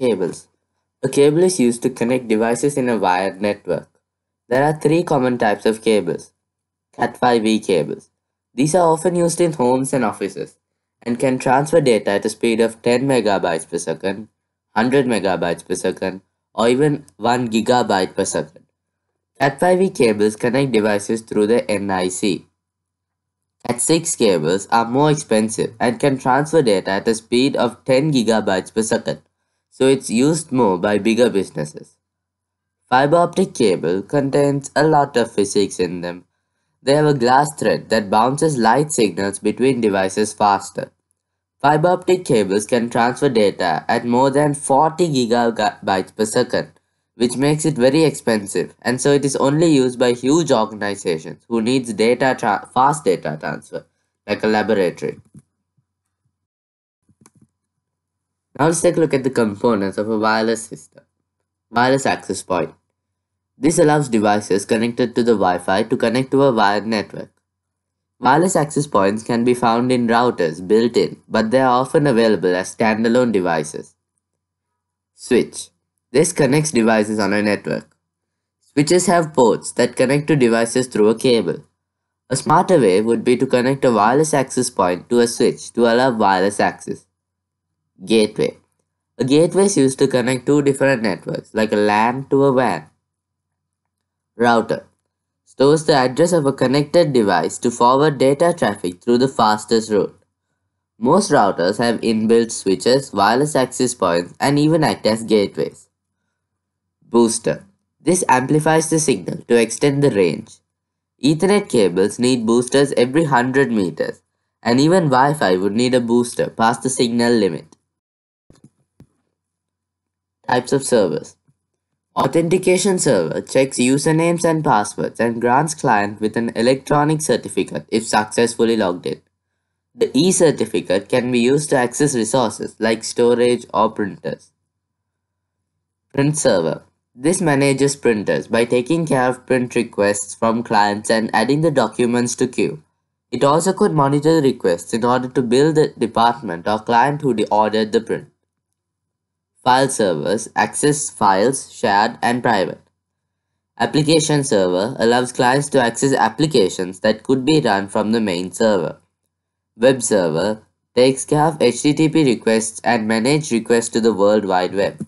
Cables. A cable is used to connect devices in a wired network. There are three common types of cables. Cat5e cables. These are often used in homes and offices and can transfer data at a speed of 10 megabytes per second, 100 megabytes per second, or even 1 gigabyte per second. Cat5e cables connect devices through the NIC. Cat6 cables are more expensive and can transfer data at a speed of 10 gigabytes per second, so it's used more by bigger businesses. Fiber optic cable contains a lot of physics in them. They have a glass thread that bounces light signals between devices faster. Fiber optic cables can transfer data at more than 40 gigabytes per second, which makes it very expensive, and so it is only used by huge organizations who needs data fast data transfer, like a laboratory. Now let's take a look at the components of a wireless system. Wireless access point. This allows devices connected to the Wi-Fi to connect to a wired network. Wireless access points can be found in routers built in, but they are often available as standalone devices. Switch. This connects devices on a network. Switches have ports that connect to devices through a cable. A smarter way would be to connect a wireless access point to a switch to allow wireless access. Gateway. A gateway is used to connect two different networks, like a LAN to a WAN. Router stores the address of a connected device to forward data traffic through the fastest route. Most routers have inbuilt switches, wireless access points, and even act as gateways. Booster. This amplifies the signal to extend the range. Ethernet cables need boosters every 100 meters, and even Wi-Fi would need a booster past the signal limit. Types of servers. Authentication server checks usernames and passwords and grants client with an electronic certificate if successfully logged in. The e-certificate can be used to access resources like storage or printers. Print server. This manages printers by taking care of print requests from clients and adding the documents to queue. It also could monitor the requests in order to bill the department or client who ordered the print. File servers access files shared and private. Application server allows clients to access applications that could be run from the main server. Web server takes care of HTTP requests and manage requests to the World Wide Web.